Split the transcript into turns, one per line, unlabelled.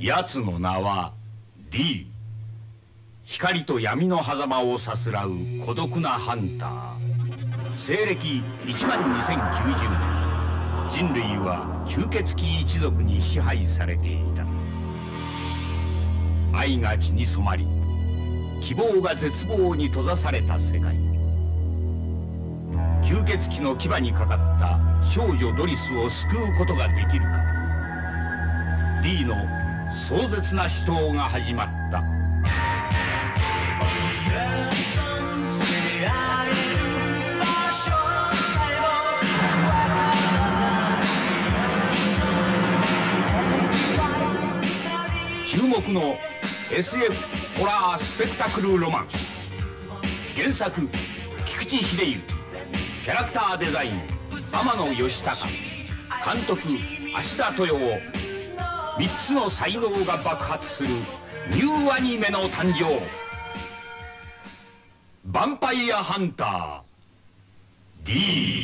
奴の名は D 光と闇の狭間をさすらう孤独なハンター。西暦1万2090年。人類は吸血鬼一族に支配されていた。愛が血に染まり希望が絶望に閉ざされた世界。吸血鬼の牙にかかった少女ドリスを救うことができるか。D の壮絶な死闘が始まった。注目の SF ホラースペクタクルロマン。原作菊池秀雄キャラクターデザイン天野義孝監督芦田豊夫。3つの才能が爆発するニューアニメの誕生。ヴァンパイアハンター。D